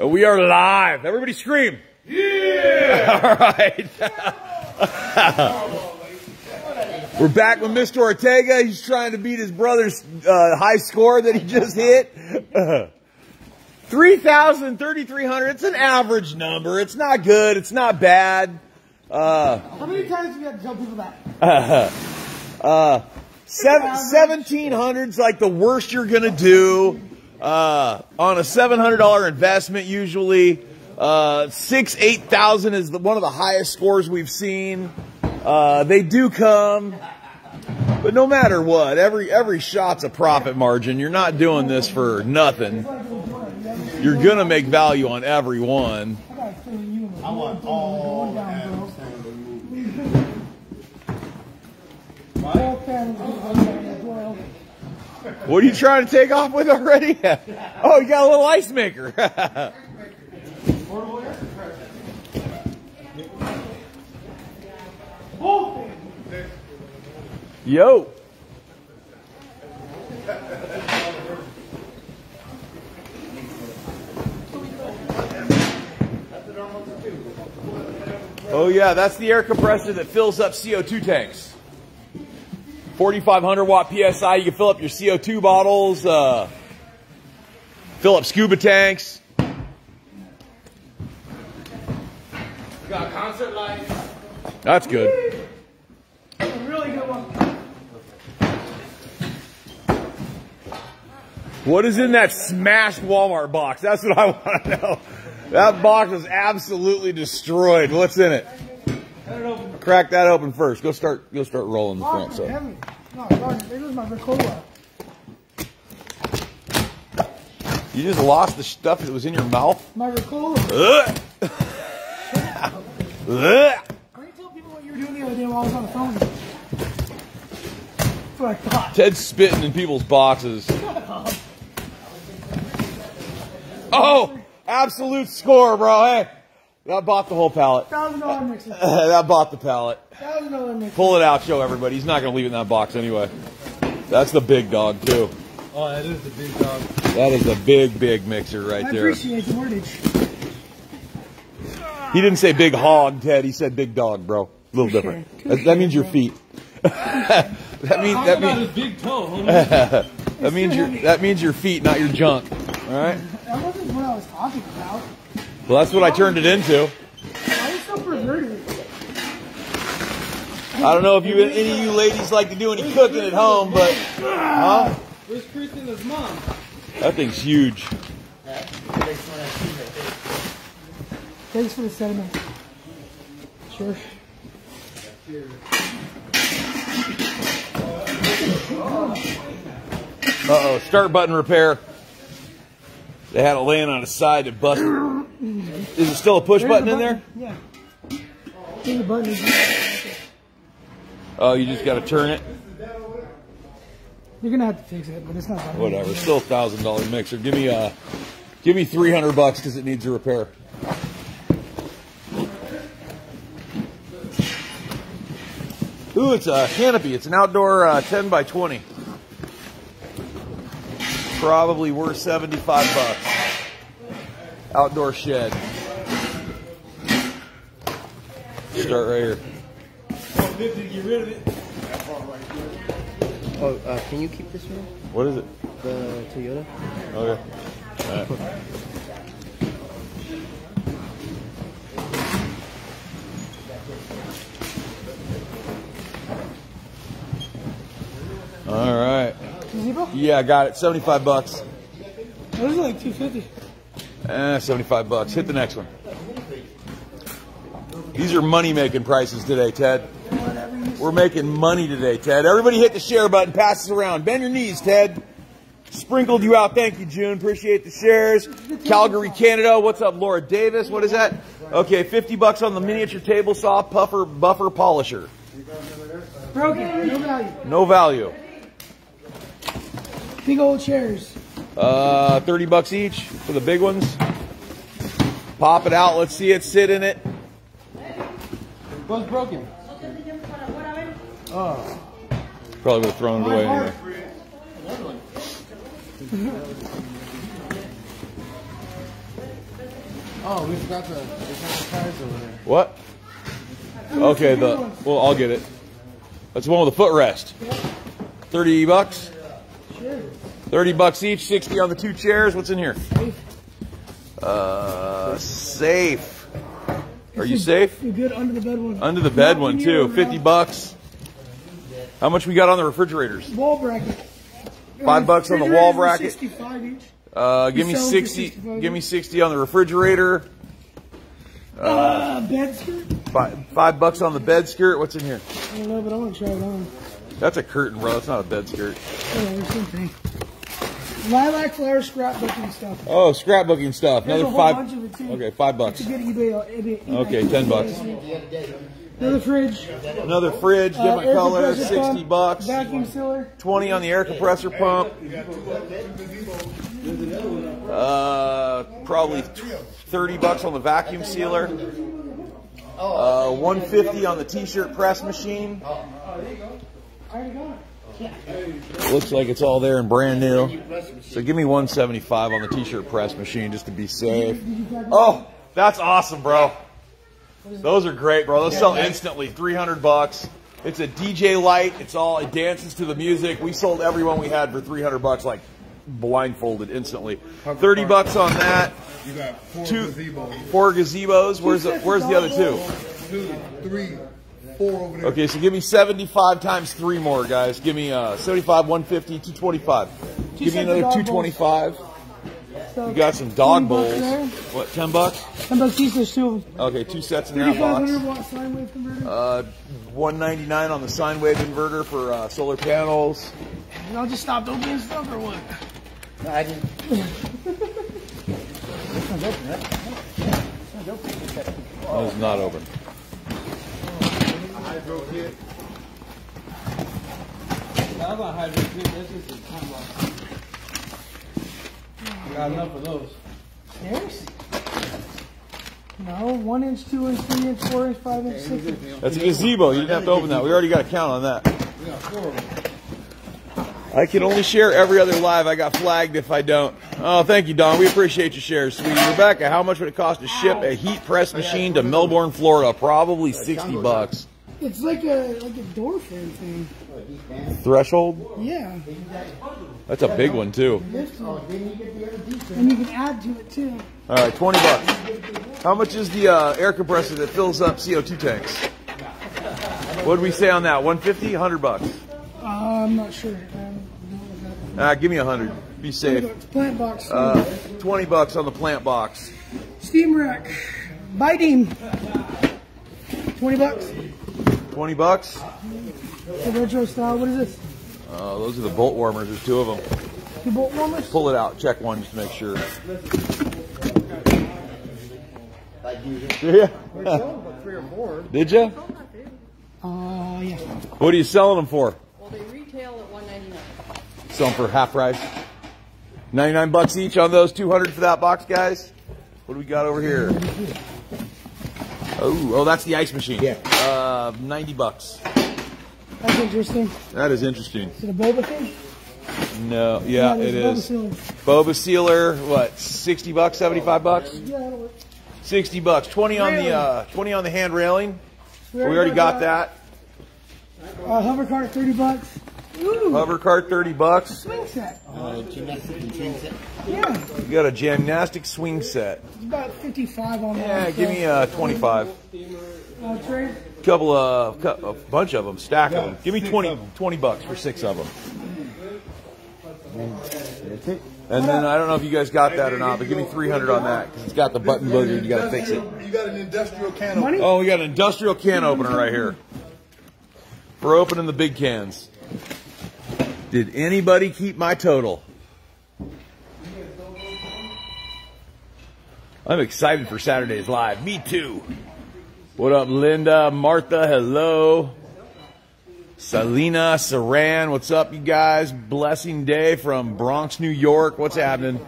We are live. Everybody scream. Yeah! All right. We're back with Mr. Ortega. He's trying to beat his brother's uh, high score that he just hit. 3,000, 3,300. It's an average number. It's not good. It's not bad. Uh, How many times have you had to tell people that? uh, seven, 1,700's like the worst you're going to do uh, on a $700 investment usually. Uh, six, 8,000 is the, one of the highest scores we've seen. Uh, they do come, but no matter what, every every shot's a profit margin. You're not doing this for nothing. You're gonna make value on every one. I got a feeling you and I want all down, Adam bro. Sandler movies. All families get one down as well. What are you trying to take off with already? oh, you got a little ice maker. Yo. Oh yeah, that's the air compressor that fills up CO2 tanks. 4,500 watt PSI. You can fill up your CO2 bottles, uh, fill up scuba tanks. Got concert lights. That's good. A really good one. What is in that smashed Walmart box? That's what I want to know. That box is absolutely destroyed. What's in it? Crack that open first. Go start. Go start rolling the oh, front. Oh, So. heavy. No, darn it. There my Ricola. You just lost the stuff that was in your mouth. My Ricola. Why you tell people what you were doing the other day while I was on the phone? That's what I thought. Ted's spitting in people's boxes. Oh, absolute score, bro. Hey, that bought the whole pallet. Thousand dollar mixer. that bought the pallet. Thousand dollar mixer. Pull it out, show everybody. He's not going to leave it in that box anyway. That's the big dog, too. Oh, that is the big dog. That is a big, big mixer right I there. appreciate the wordage. He didn't say big hog, Ted. He said big dog, bro. A little different. That, that means your feet. that means that means big toe, homie. that means your that means your feet, not your junk. All right. That wasn't what I was talking about. Well, that's what I turned it into. Why are you so perverted? I don't know if you any of you ladies like to do any cooking at home, but huh? Where's Chris and his mom? That thing's huge. Thanks for the sentiment. Sure. Uh oh, start button repair. They had it laying on its side and busted. Is it still a push There's button the in there? Yeah. There's button. Oh, you just got to turn it. You're gonna have to fix it, but it's not bad. Whatever. Still a thousand dollar mixer. Give me uh, give me three hundred bucks because it needs a repair. Ooh, it's a canopy. It's an outdoor uh, ten by twenty. Probably worth seventy five bucks. Outdoor shed. Start right here. Oh, Viv, did you get rid of it? Oh, uh, can you keep this one? What is it? The Toyota? Okay. All right. All right. Yeah, I got it. 75 bucks. Those are like 250. Eh, 75 bucks. Hit the next one. These are money making prices today, Ted. We're making money today, Ted. Everybody hit the share button, pass this around. Bend your knees, Ted. Sprinkled you out. Thank you, June. Appreciate the shares. Calgary, Canada. What's up, Laura Davis? What is that? Okay, 50 bucks on the miniature table saw puffer buffer polisher. Broken. No value. No value. Big old chairs. Uh, 30 bucks each for the big ones. Pop it out. Let's see it sit in it. What's broken? Oh. Probably would have thrown it away anyway. Oh, we forgot the, we forgot the tires over there. What? Okay, the well, I'll get it. That's the one with the footrest. Thirty bucks. Thirty bucks each. Sixty on the two chairs. What's in here? Uh, safe. Are you safe? You're good under the bed one. Under the bed one too. Fifty bucks. How much we got on the refrigerators? Wall bracket. Five bucks on the wall bracket. Sixty-five each. Uh, give me sell them for sixty. Give me sixty on the refrigerator. Uh, bed skirt. Five, five bucks on the bed skirt. What's in here? I don't know, but I want to try it on. That's a curtain, bro. That's not a bed skirt. Same thing. Lilac flower scrapbooking stuff. Oh, scrapbooking stuff. There's Another a whole five. bunch of it too. Okay, five bucks. It's a eBay. eBay, eBay Okay, 10 bucks. Another fridge. Another fridge, Uh, different air color, sixty pump, bucks. Vacuum sealer. Twenty on the air compressor pump. Uh, probably thirty bucks on the vacuum sealer. Uh, one fifty on the t-shirt press machine. I already got it. Looks like it's all there and brand new. So give me 175 on the t-shirt press machine just to be safe. Oh, that's awesome, bro. Those are great, bro. Those sell instantly. 300 bucks. It's a DJ light. It's all it dances to the music. We sold every one we had for 300 bucks like blindfolded instantly. 30 bucks on that. You got four Two gazebos. four gazebos. Where's the where's the other two? Two, three, four over there. Okay, so give me 75 times three more, guys. Give me uh, 75, 150, 225. Give me another 225. So, You got some dog bowls. there. What, 10 bucks? Ten bucks each. There's two of them. Okay, two sets in that box. sine wave converter. Uh, 199 on the sine wave inverter for uh, solar panels. and I'll just stop opening stuff or what? No, I didn't. Oh, it's not open. Hydro kit. That's not hydro kit, that's just a time box. Got enough of those. Stairs? No, one inch, two inch, three inch, four inch, five inch, six inch. That's a gazebo. You didn't have to open that. We already got a count on that. We got four of them. I can only share every other live. I got flagged if I don't. Oh, thank you, Don. We appreciate your shares, sweetie. Rebecca, how much would it cost to ship a heat press machine to Melbourne, Florida? Probably 60 bucks. It's like a like a door frame thing. Threshold? Yeah, That's a big one, too. and you can add to it too. All right, 20 bucks. How much is the uh, air compressor that fills up CO2 tanks? What did we say on that? 150, 100 bucks. Uh, I'm not sure. I don't know what that- Ah, give me 100. Be safe. Plant box. Uh, 20 bucks on the plant box. Steam rack. Biting. Twenty bucks. 20 bucks. The retro style. What is this? Uh, those are the bolt warmers. There's two of them. Two bolt warmers. Pull it out. Check one just to make sure. Yeah. Three or four. Did you? Uh, yeah. What are you selling them for? Well, they retail at one ninety nine. Sell them for half price. 99 bucks each on those 200 for that box, guys. What do we got over here? Oh, oh, that's the ice machine. Yeah. Uh, 90 bucks. That's interesting. That is interesting. Is it a boba thing? No, yeah, there's it boba is. sealer. Boba sealer, what? 60 bucks, 75 bucks? Yeah, that'll work. 60 bucks. 20 on the uh 20 on the hand railing. We already got that. Uh, hover cart, thirty bucks. Ooh, Hover cart 30 bucks. swing set. Uh, gymnastics and swing set. Yeah, You got a gymnastic swing set. it's about fifty-five on that. Yeah, give me uh 25. Uh, trade. Couple of cou- a bunch of them, stack of them. Give me 20 20 bucks for 6 of them. And then I don't know if you guys got that or not, but give me 300 on that cuz it's got the button booger, you got to fix it. You got an industrial can opener. Oh, we got an industrial can opener right here. For opening the big cans. Did anybody keep my total? I'm excited for Saturday's live. Me too. What up, Linda? Martha, hello. Salina, Saran, what's up, you guys? Blessing day from Bronx, New York. What's happening?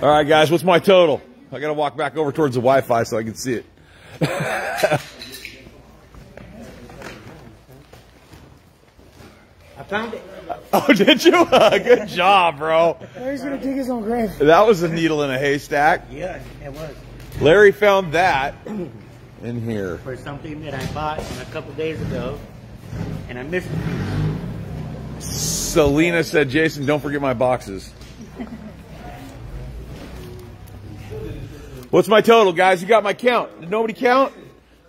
All right, guys, what's my total? I got to walk back over towards the Wi-Fi so I can see it. found it. Oh, did you? Good job, bro. Larry's gonna dig his own grave. That was a needle in a haystack. Yeah, it was. Larry found that in here. For something that I bought a couple days ago, and I missed it. Selena said, Jason, don't forget my boxes. What's my total, guys? You got my count. Did nobody count?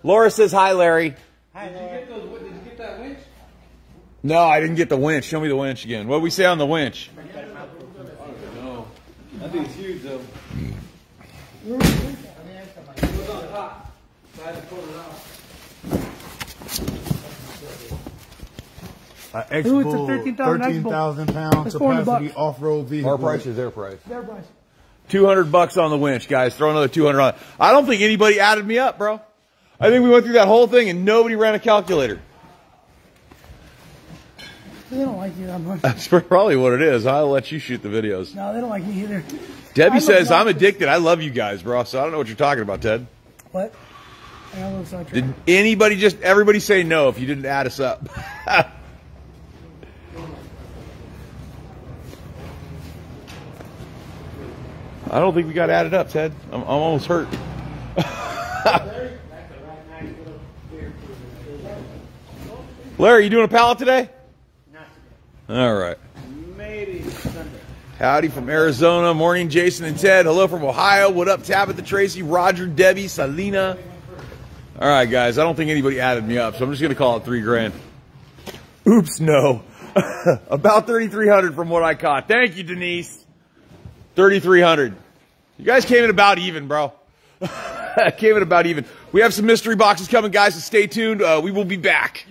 Laura says, hi, Larry. Did you get those? Did you get that winch? No, I didn't get the winch. Show me the winch again. What did we say on the winch? No. That thing's huge though. It was on top. So I had to pull it out. Uh, Ooh, it's a X-Bull, 13,000 X-Bull. 13,000 pound That's 400 capacity bucks. off-road vehicle. their price. Their price. 200 bucks on the winch, guys. Throw another 200 on. I don't think anybody added me up, bro. I think we went through that whole thing and nobody ran a calculator. They don't like you that much. That's probably what it is. I'll let you shoot the videos. No, they don't like me either. Debbie I says, I'm addicted. I love you guys, bro. So I don't know what you're talking about, Ted. What? I got a little. Did anybody just, everybody say no if you didn't add us up? I don't think we got added up, Ted. I'm, I'm almost hurt. Larry, you doing a pallet today? All right. Maybe Sunday. Howdy from Arizona. Morning, Jason and Ted. Hello from Ohio. What up, Tabitha, Tracy, Roger, Debbie, Salina. All right, guys. I don't think anybody added me up, so I'm just going to call it three grand. Oops, no. About 3,300 from what I caught. Thank you, Denise. 3,300. You guys came in about even, bro. came in about even. We have some mystery boxes coming, guys, so stay tuned. Uh, we will be back.